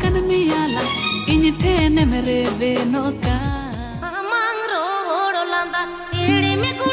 kan miala Inyi tene mereve no ka Amang ro holanda Ilimi ku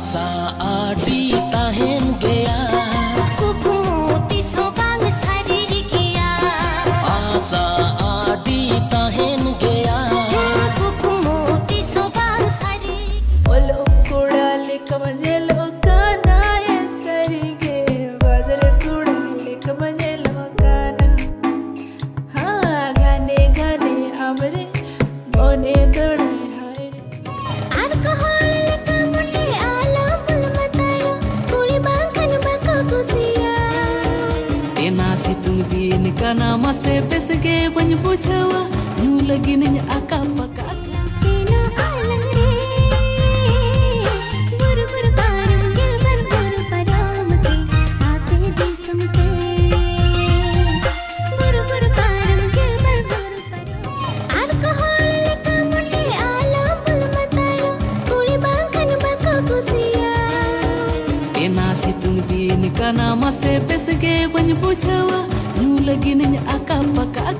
सा आडी ताहेन गया। कुकुमोती सोगांग सारी किया। आसा आडी गया। कुकुमोती सोगांग सारी। Di ka na masepes, sige, banyo po jawa Nyulagin ninyo akapakaka din kana masih pesege banyak bucawa Nu lagi nanya akap pakak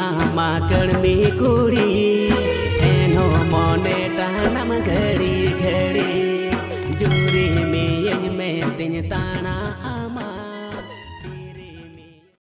ama kalmi कर्मी